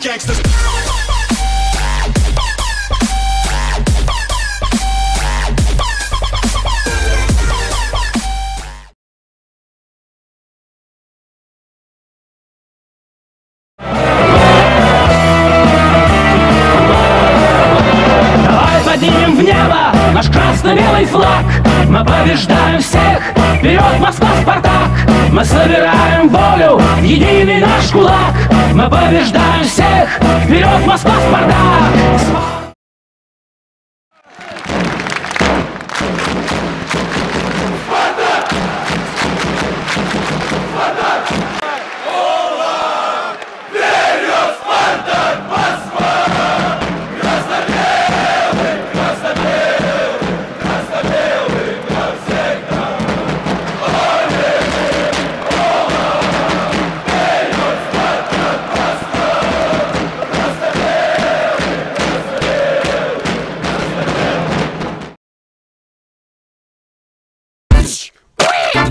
gangsters. Поднимем в небо наш красно-белый флаг. Мы побеждаем всех, вперед Москва, Спартак. Мы собираем волю в единый наш кулак Мы побеждаем всех, вперед Москва, Спартак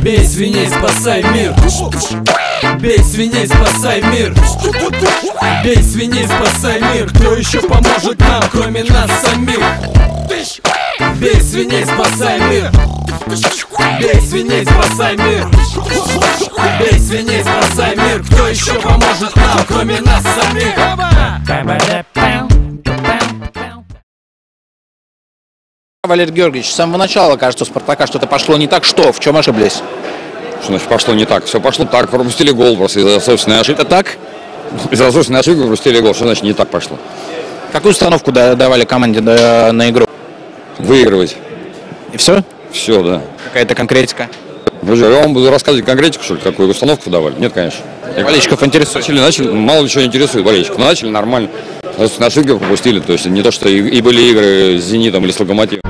Бей свиней, спасай мир. Бей свиней, спасай мир. Бей свиней, спасай мир. Кто еще поможет нам, кроме нас самих? Бей свиней, спасай мир. Бей свиней, спасай мир. Бей свиней, спасай мир. Кто еще поможет нам, кроме нас самих? Валерий Георгиевич, с самого начала, кажется, у Спартака что-то пошло не так. Что? В чем ошиблись? Что значит пошло не так? Все пошло так, пропустили гол просто из-за собственной ошибки. Это так? Из-за собственной ошибки пропустили гол. Что значит не так пошло? Какую установку да- давали команде на игру? Выигрывать. И все? Все, да. Какая-то конкретика? Друзья, я вам буду рассказывать конкретику, что ли, какую установку давали? Нет, конечно. Болельщиков интересует. Начали, начали, мало ли чего интересует болельщиков. Но начали нормально. Ошибки пропустили. То есть не то, что и, и были игры с «Зенитом» или с «Локомотивом».